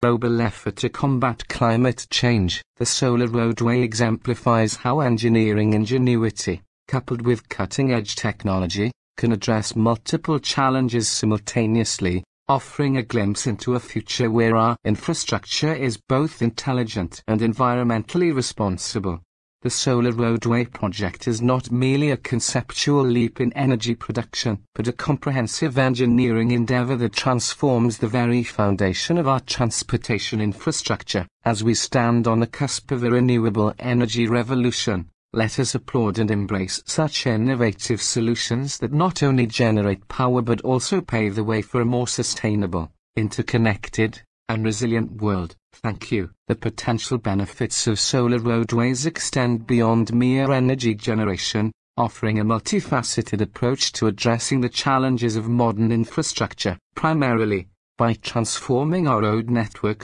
global effort to combat climate change. The solar roadway exemplifies how engineering ingenuity, coupled with cutting-edge technology, can address multiple challenges simultaneously, offering a glimpse into a future where our infrastructure is both intelligent and environmentally responsible. The Solar Roadway project is not merely a conceptual leap in energy production, but a comprehensive engineering endeavor that transforms the very foundation of our transportation infrastructure. As we stand on the cusp of a renewable energy revolution, let us applaud and embrace such innovative solutions that not only generate power but also pave the way for a more sustainable, interconnected, and resilient world. Thank you. The potential benefits of solar roadways extend beyond mere energy generation, offering a multifaceted approach to addressing the challenges of modern infrastructure, primarily by transforming our road network